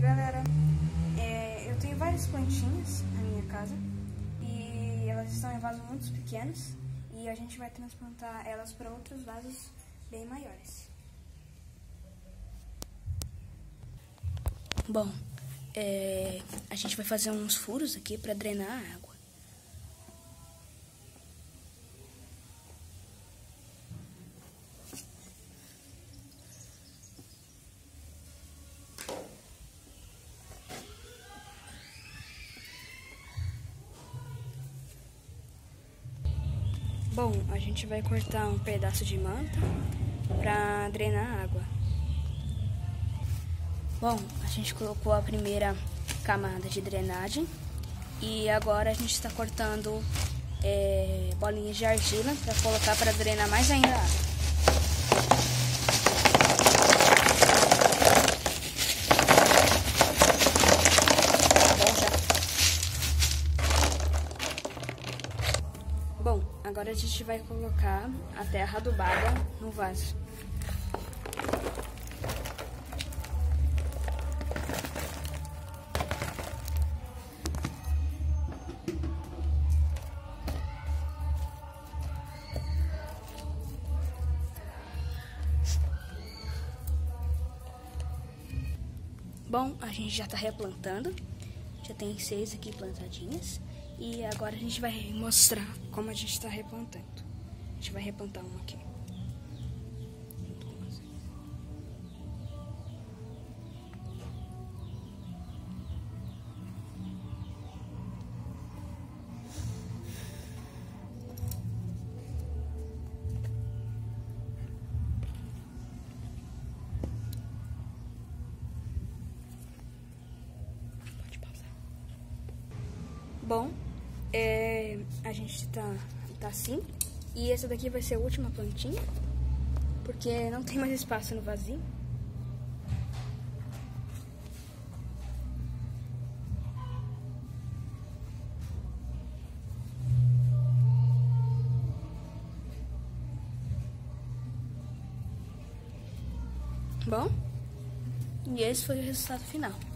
galera, é, eu tenho várias plantinhas na minha casa e elas estão em vasos muito pequenos e a gente vai transplantar elas para outros vasos bem maiores. Bom, é, a gente vai fazer uns furos aqui para drenar a água. Bom, a gente vai cortar um pedaço de manta para drenar a água. Bom, a gente colocou a primeira camada de drenagem e agora a gente está cortando é, bolinhas de argila para colocar para drenar mais ainda a água. Bom, agora a gente vai colocar a terra adubada no vaso. Bom, a gente já está replantando. Já tem seis aqui plantadinhas. E agora a gente vai mostrar como a gente está replantando. A gente vai replantar uma aqui. Bom, é, a gente tá, tá assim. E essa daqui vai ser a última plantinha. Porque não tem mais espaço no vazio. Bom, e esse foi o resultado final.